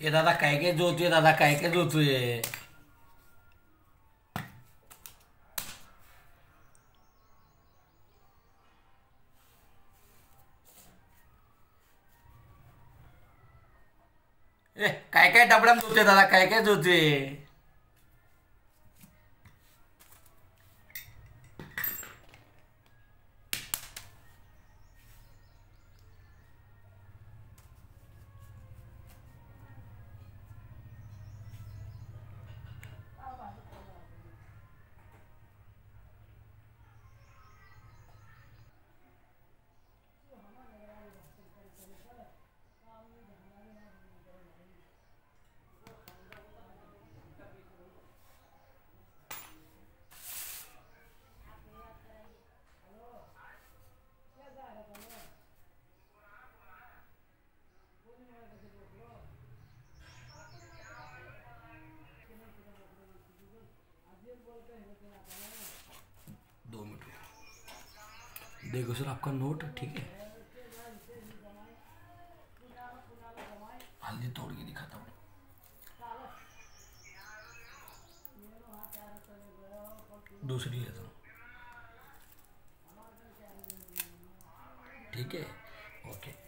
ए दादा काय काय जोतोय दादा काय काय जोतोय ए काय काय डबडम जोतोय दादा काय काय जोतोय दो मिनट देखो सर, आपका नोट ठीक है। हल्दी तोड़ के दिखाता हूँ। दूसरी है। तो ठीक है? ओके।